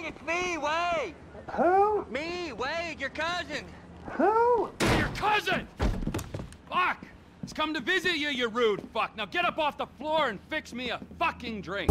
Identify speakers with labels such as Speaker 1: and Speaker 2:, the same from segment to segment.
Speaker 1: Chang, it's me, Wade.
Speaker 2: Who?
Speaker 1: Me, Wade, your cousin.
Speaker 2: Who?
Speaker 3: Your cousin! Fuck! He's come to visit you, you rude fuck. Now get up off the floor and fix me a fucking drink.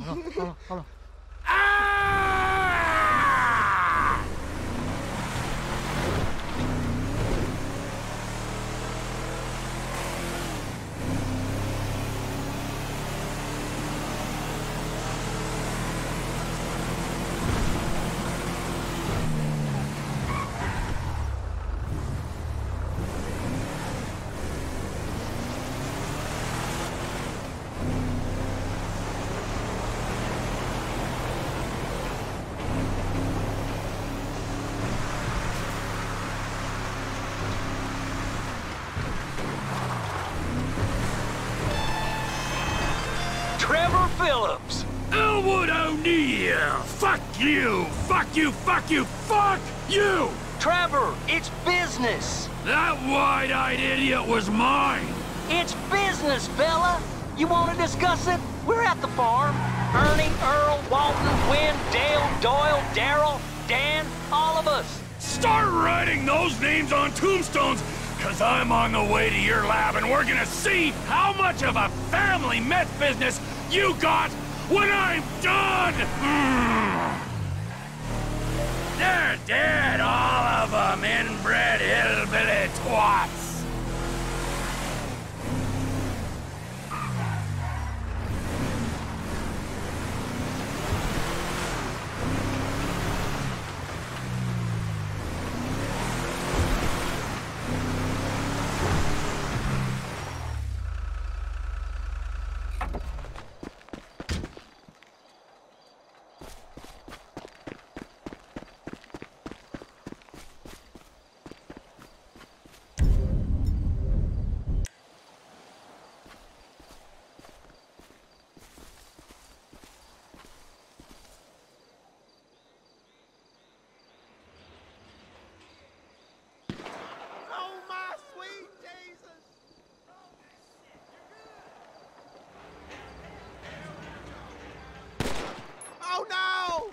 Speaker 3: 好
Speaker 1: 了好
Speaker 3: 了好了。You! Fuck you! Fuck you! Fuck you!
Speaker 1: Trevor, it's business.
Speaker 3: That wide-eyed idiot was mine!
Speaker 1: It's business, Bella! You want to discuss it? We're at the farm. Ernie, Earl, Walton, Wynn, Dale, Doyle, Daryl, Dan, all of us.
Speaker 3: Start writing those names on tombstones, cause I'm on the way to your lab and we're gonna see how much of a family meth business you got when I'm done! Mm. They're dead, all of them, inbred hillbilly twats!
Speaker 4: Oh, my sweet Jesus! Oh, no!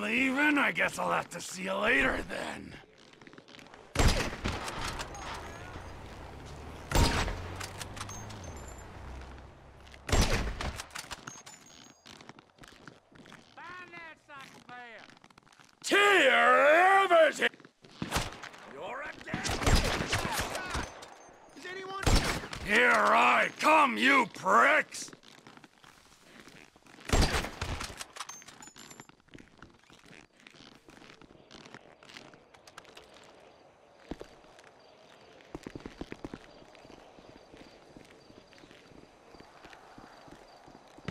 Speaker 3: Leaving? I guess I'll have to see you later then. Here I come, you pricks!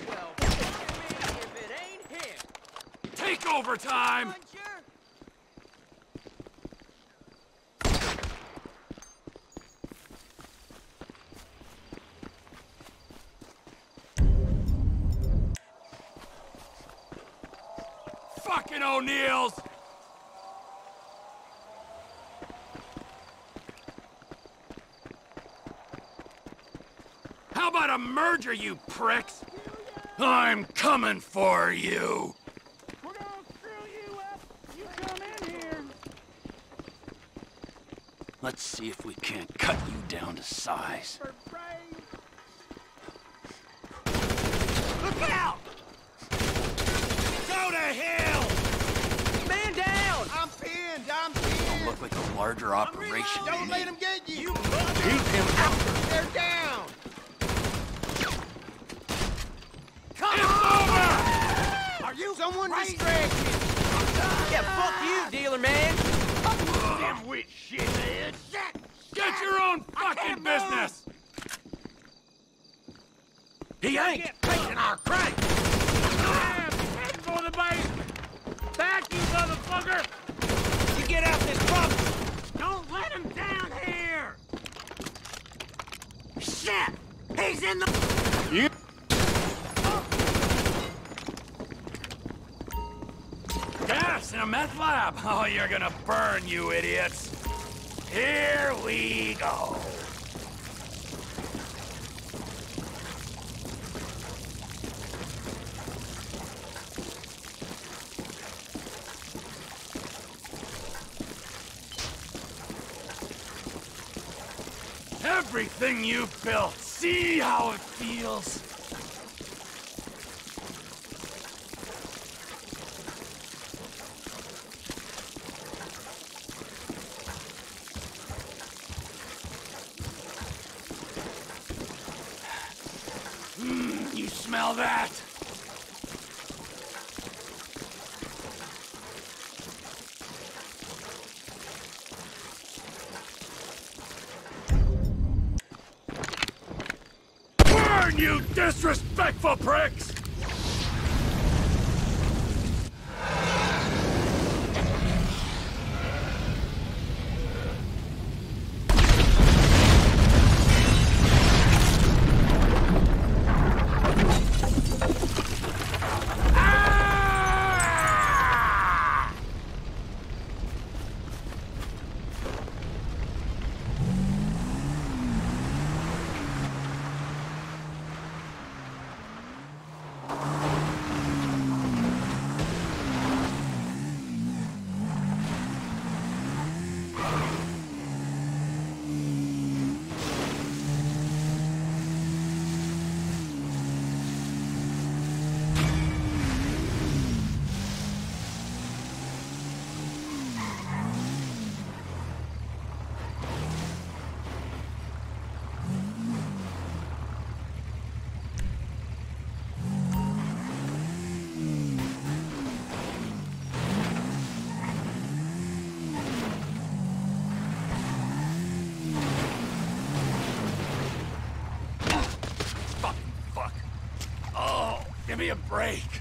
Speaker 1: Well, if it ain't him.
Speaker 3: Take over time! Fucking O'Neills! How about a merger, you pricks? I'm coming for you!
Speaker 4: We're gonna screw you up! You come in here!
Speaker 5: Let's see if we can't cut you down to size.
Speaker 1: Look out!
Speaker 3: Go to hell!
Speaker 1: Man down!
Speaker 4: I'm pinned! I'm pinned!
Speaker 5: Look like a larger operation.
Speaker 4: Don't let him get you!
Speaker 1: Keep him out!
Speaker 4: They're down!
Speaker 1: Come
Speaker 3: It's over!
Speaker 4: Are you someone distracted?
Speaker 1: Yeah, fuck you, dealer man!
Speaker 3: Dimwit shithead! Get your own fucking business!
Speaker 1: He ain't taking our crank!
Speaker 3: Head for the base! Back, you motherfucker!
Speaker 1: You get out this truck!
Speaker 3: Don't let him down here!
Speaker 1: Shit! He's
Speaker 6: in the...
Speaker 7: You... In a meth lab? Oh, you're gonna burn, you idiots. Here we go. Everything you've built, see how it feels? Break.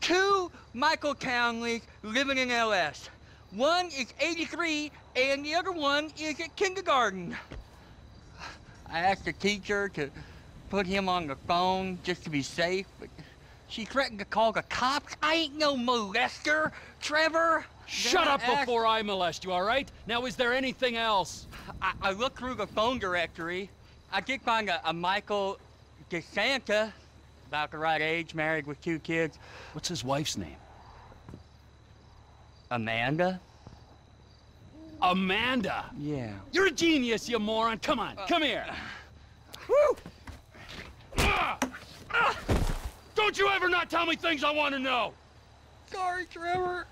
Speaker 8: two Michael Townleys living in LS. One is 83, and the other one is at kindergarten. I asked the teacher to put him on the phone just to be safe, but she threatened to call the cops. I ain't no molester, Trevor.
Speaker 3: Shut
Speaker 8: Then
Speaker 3: up
Speaker 8: I asked-
Speaker 3: before I molest you, all right? Now, is there anything else?
Speaker 8: I, I looked through the phone directory. I did find a, a Michael DeSanta, about the right age, married with two kids.
Speaker 3: What's his wife's name?
Speaker 8: Amanda?
Speaker 3: Amanda!
Speaker 8: Yeah.
Speaker 3: You're a genius, you moron! Come on, come here! Woo! Ah! Ah! Don't you ever not tell me things I want to know!
Speaker 8: Sorry, Trevor.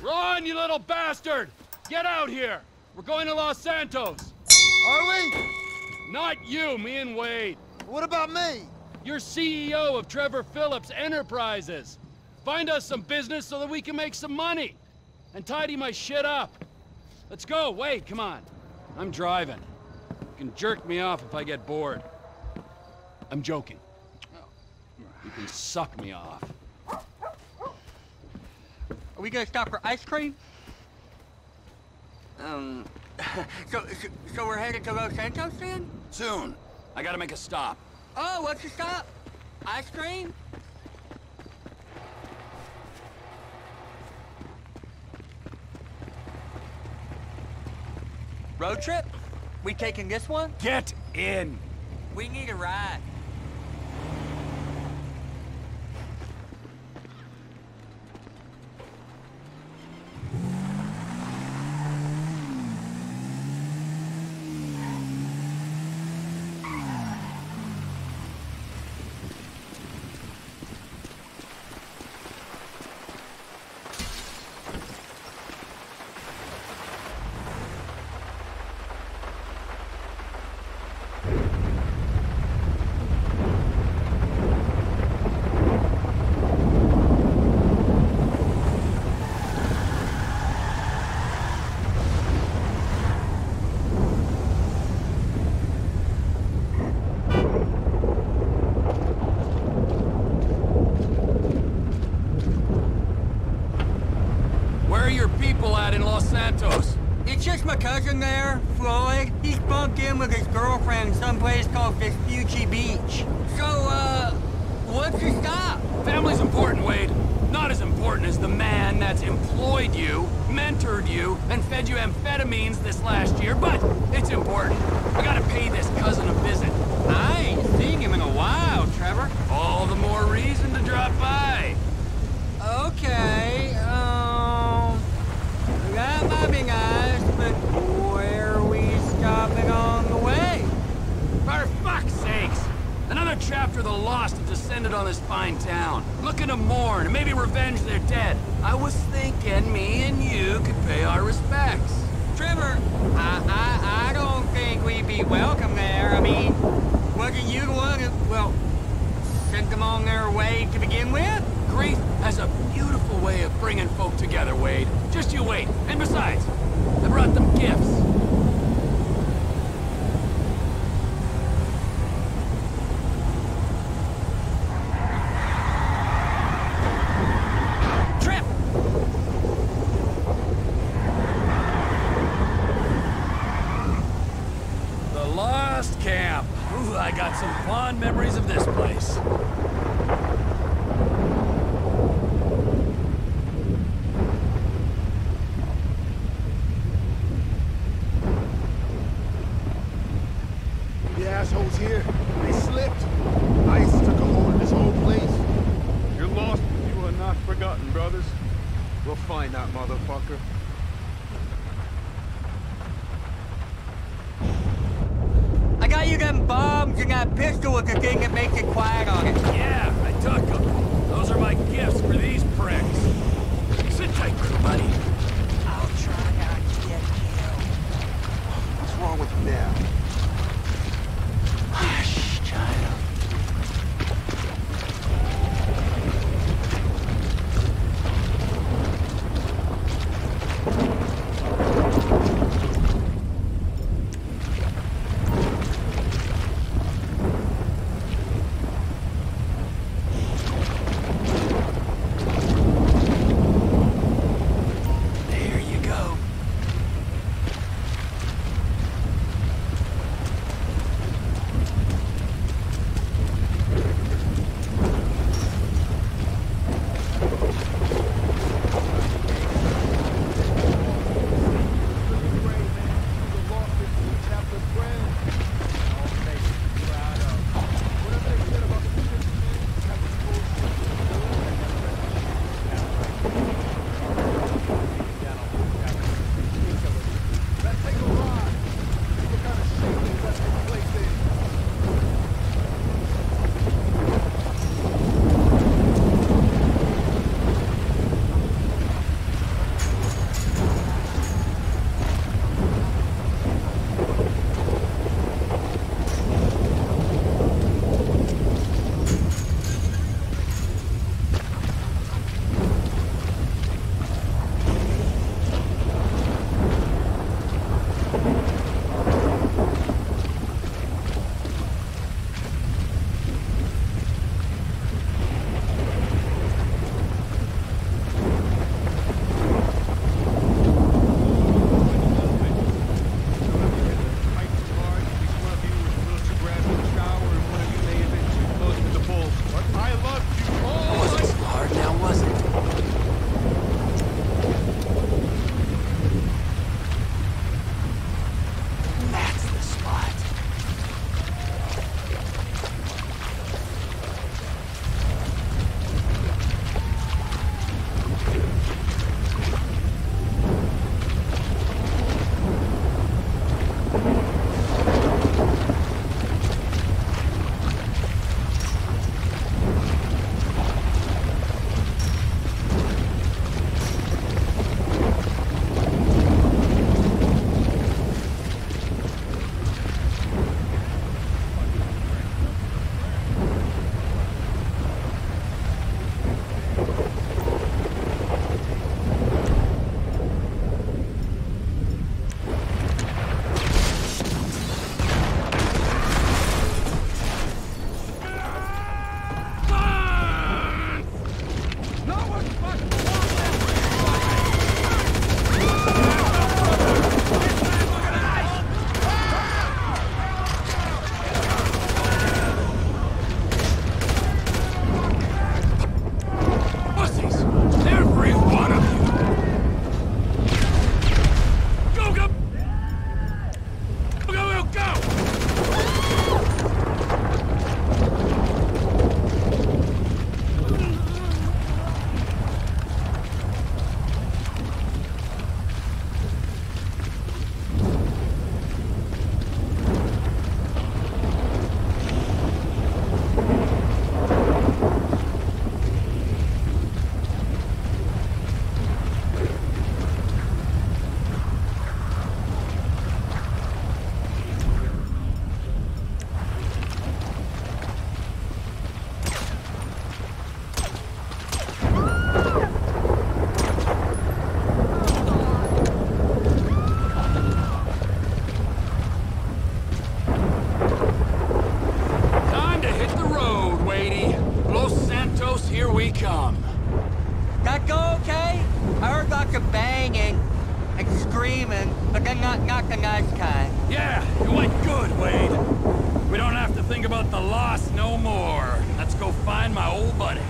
Speaker 3: Ron, you little bastard! Get out here! We're going to Los Santos!
Speaker 9: Are we?
Speaker 3: Not you, me and Wade.
Speaker 9: What about me?
Speaker 3: You're CEO of Trevor Phillips Enterprises. Find us some business so that we can make some money. And tidy my shit up. Let's go, Wait, come on. I'm driving. You can jerk me off if I get bored. I'm joking. You can suck me off.
Speaker 8: Are we gonna stop for ice cream? Um, so, so, so we're headed to Los Santos then?
Speaker 3: Soon. I gotta make a stop.
Speaker 8: Oh, what's your stop? Ice cream? Road trip? We taking this one?
Speaker 3: Get in!
Speaker 8: We need a ride.
Speaker 3: Where are your people at in Los Santos?
Speaker 8: It's just there, Floyd. He's bunked in with his girlfriend someplace called Vespucci Beach. So, uh, what's your stop?
Speaker 3: Family's important, Wade. Not as important as the man that's employed you, mentored you, and fed you amphetamines this last year, but it's important. I gotta pay this cousin a visit.
Speaker 8: I ain't seen him in a while, Trevor.
Speaker 3: All the more reason to drop by.
Speaker 8: Okay, um... That might be nice, but where are we stopping on the way?
Speaker 3: For fuck's sakes! Another chapter of the lost have descended on this fine town. Looking to mourn and maybe revenge their dead. I was thinking me and you could pay our respects.
Speaker 8: Trevor, I, I, I don't think we'd be welcome there. I mean, wasn't you the one who, well, sent them on their way to begin with?
Speaker 3: Grief has a beautiful way of bringing folk together, Wade. Just you wait. And besides, I brought them gifts.
Speaker 8: Trip!
Speaker 3: The Lost Camp. Ooh, I got some fond memories of this place.
Speaker 7: Think about the loss no more. Let's go find my old buddy.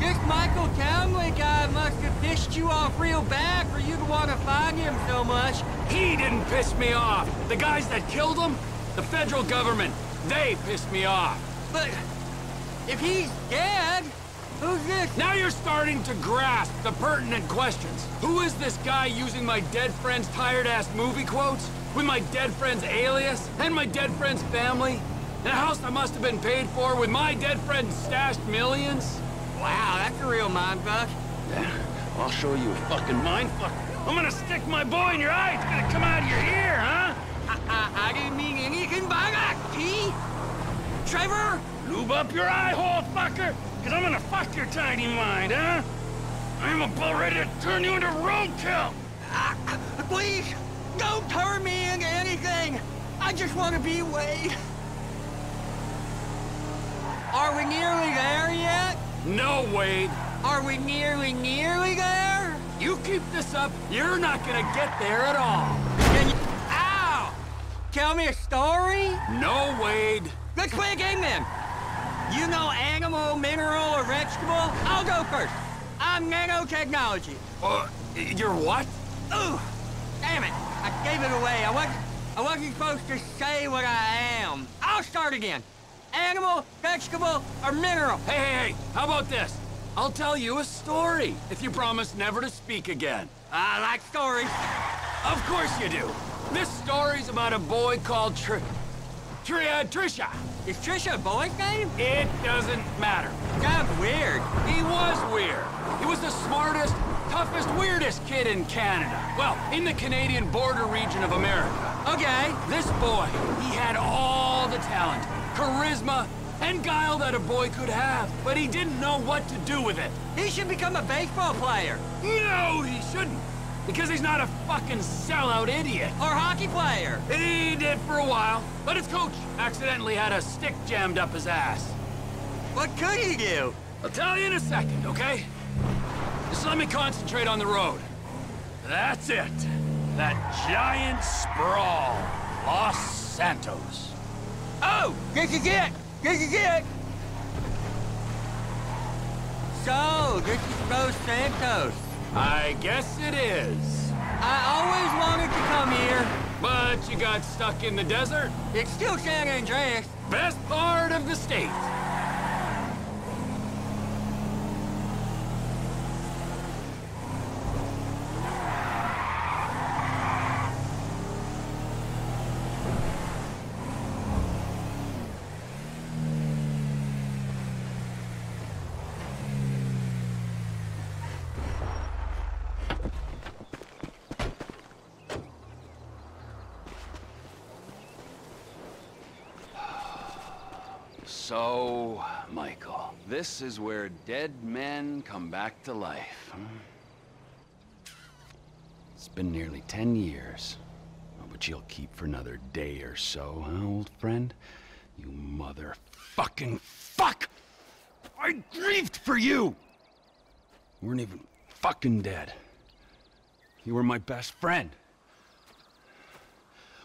Speaker 8: This Michael Townley guy must have pissed you off real bad for you to want to find him so much.
Speaker 3: He didn't piss me off. The guys that killed him, the federal government, they pissed me off.
Speaker 8: But if he's dead, who's this?
Speaker 3: Now you're starting to grasp the pertinent questions. Who is this guy using my dead friend's tired-ass movie quotes? With my dead friend's alias? And my dead friend's family? A house that must have been paid for with my dead friend's stashed millions?
Speaker 8: Wow, that's a real mindfuck.
Speaker 3: Yeah, I'll show you a fucking mindfuck. I'm gonna stick my boy in your eye. It's gonna come out of your ear, huh?
Speaker 8: I, I, I didn't mean anything by that, T. Trevor?
Speaker 7: Lube up your eye hole, fucker, because I'm gonna fuck your tiny mind, huh? I'm about ready to turn you into roadkill.
Speaker 8: Uh, please, don't turn me into anything. I just want to be Wade. Are nearly there yet?
Speaker 3: No, Wade.
Speaker 8: Are we nearly, nearly there?
Speaker 3: You keep this up, you're not gonna get there at all.
Speaker 8: Can you... Ow! Tell me a story?
Speaker 3: No, Wade.
Speaker 8: Let's play a game then. You know animal, mineral, or vegetable? I'll go first. I'm nanotechnology.
Speaker 3: Uh, you're what?
Speaker 8: Ooh, damn it. I gave it away. I wasn't, I wasn't supposed to say what I am. I'll start again. Animal, vegetable, or mineral?
Speaker 3: Hey, hey, hey, how about this? I'll tell you a story, if you promise never to speak again.
Speaker 8: I like stories.
Speaker 3: Of course you do. This story's about a boy called Tr... Tr... Uh, Trisha.
Speaker 8: Is Trisha a boy's name?
Speaker 3: It doesn't matter.
Speaker 8: Sounds weird.
Speaker 3: He was weird. He was the smartest, toughest, weirdest kid in Canada. Well, in the Canadian border region of America.
Speaker 8: Okay.
Speaker 3: This boy, he had all the talent, charisma, and guile that a boy could have, but he didn't know what to do with it.
Speaker 8: He should become a baseball player.
Speaker 3: No, he shouldn't. Because he's not a fucking sellout idiot.
Speaker 8: Or hockey player.
Speaker 3: He did for a while, but his coach accidentally had a stick jammed up his ass.
Speaker 8: What could he do?
Speaker 3: I'll tell you in a second, okay? Just let me concentrate on the road. That's it. That giant sprawl. Los Santos.
Speaker 8: Oh, this is it. This is it. So, this is Los Santos.
Speaker 3: I guess it is.
Speaker 8: I always wanted to come here.
Speaker 3: But you got stuck in the desert?
Speaker 8: It's still San Andreas.
Speaker 3: Best part of the state. So, Michael, this is where dead men come back to life, huh? It's been nearly ten years. Oh, but you'll keep for another day or so, huh, old friend? You motherfucking fuck! I grieved for you! You weren't even fucking dead. You were my best friend.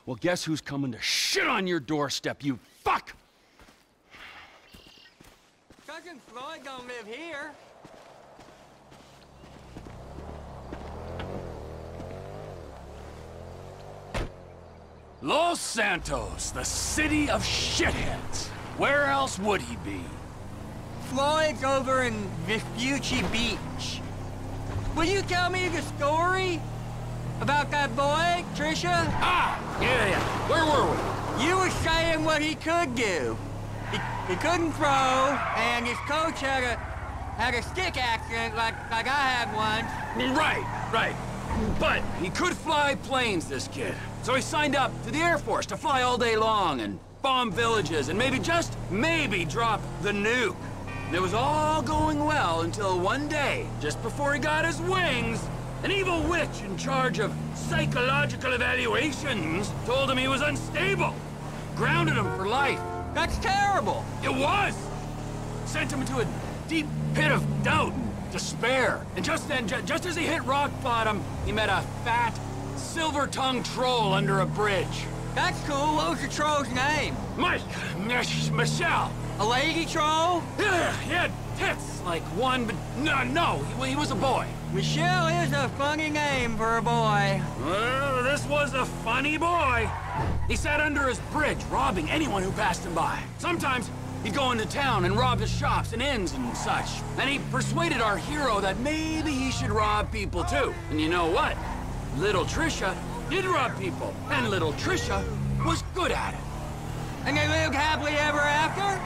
Speaker 3: Well, guess who's coming to shit on your doorstep, you fuck!
Speaker 8: Floyd don't live here.
Speaker 3: Los Santos, the city of shitheads. Where else would he be?
Speaker 8: Floyd's over in Vespucci Beach. Will you tell me the story? About that boy, Trisha?
Speaker 3: Ah, yeah, yeah. Where were we?
Speaker 8: You were saying what he could do. He, he couldn't throw, and his coach had a had a stick accident like like I had once.
Speaker 3: Right, right. But he could fly planes, this kid. So he signed up to the Air Force to fly all day long and bomb villages and maybe just maybe drop the nuke. And it was all going well until one day, just before he got his wings, an evil witch in charge of psychological evaluations told him he was unstable. Grounded him for life.
Speaker 8: That's terrible.
Speaker 3: It was! Sent him into a deep pit of doubt and despair. And just then, ju just as he hit rock bottom, he met a fat, silver-tongued troll under a bridge.
Speaker 8: That's cool. What was the troll's name?
Speaker 3: Mike, Michelle.
Speaker 8: A lady troll?
Speaker 3: Yeah, he had tits like one, but no, no, he, he was a boy.
Speaker 8: Michelle is a funny name for a boy.
Speaker 3: Well, this was a funny boy. He sat under his bridge, robbing anyone who passed him by. Sometimes he'd go into town and rob the shops and inns and such. And he persuaded our hero that maybe he should rob people too. And you know what? Little Trisha did rob people, and little Trisha was good at it.
Speaker 8: And they lived happily ever after?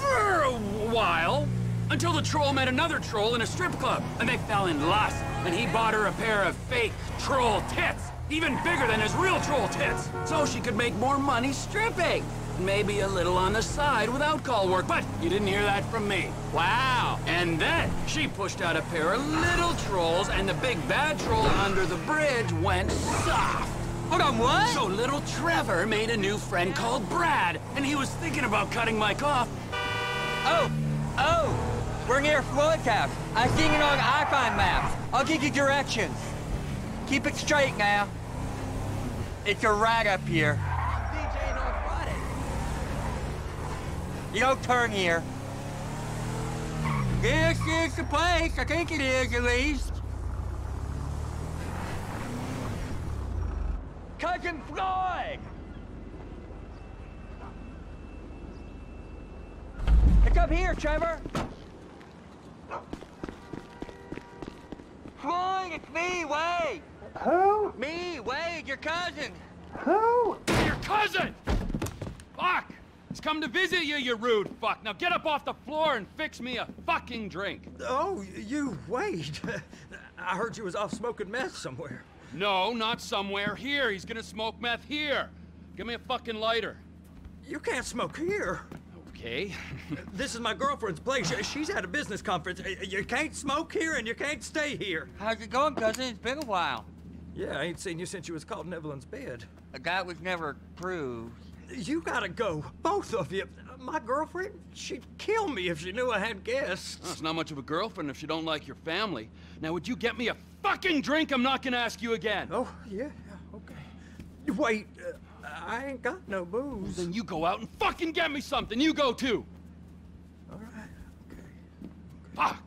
Speaker 3: For a while. Until the troll met another troll in a strip club, and they fell in lust, and he bought her a pair of fake troll tits, even bigger than his real troll tits, so she could make more money stripping. Maybe a little on the side without call work, but you didn't hear that from me. Wow. And then she pushed out a pair of little trolls, and the big bad troll under the bridge went soft.
Speaker 8: Hold on, what?
Speaker 3: So little Trevor made a new friend called Brad, and he was thinking about cutting Mike off.
Speaker 8: Oh, oh, we're near house. I've seen it on iFruit maps. I'll give you directions. Keep it straight now. It's a rat up here. You don't turn here. This is the place. I think it is, at least. Cousin Floyd! It's up here, Trevor. Floyd, it's me, Wade.
Speaker 4: Who?
Speaker 8: Me, Wade, your cousin.
Speaker 4: Who?
Speaker 3: Your cousin! Fuck! He's come to visit you, you rude fuck. Now get up off the floor and fix me a fucking drink.
Speaker 10: Oh, you, Wade. I heard you was off smoking meth somewhere.
Speaker 3: No, not somewhere. Here. He's gonna smoke meth here. Give me a fucking lighter.
Speaker 10: You can't smoke here.
Speaker 3: Okay.
Speaker 10: this is my girlfriend's place. She's at a business conference. You can't smoke here and you can't stay here.
Speaker 8: How's it going, cousin? It's been a while.
Speaker 10: Yeah, I ain't seen you since you was caught in Evelyn's bed.
Speaker 8: A That was never proved.
Speaker 10: You gotta go, both of you. My girlfriend, she'd kill me if she knew I had guests.
Speaker 3: Well, it's not much of a girlfriend if she don't like your family. Now, would you get me a fucking drink? I'm not gonna ask you again.
Speaker 10: Oh, yeah, yeah okay. Wait, uh, I ain't got no booze.
Speaker 3: Well, then you go out and fucking get me something. You go too.
Speaker 10: All right, okay.
Speaker 3: Fuck.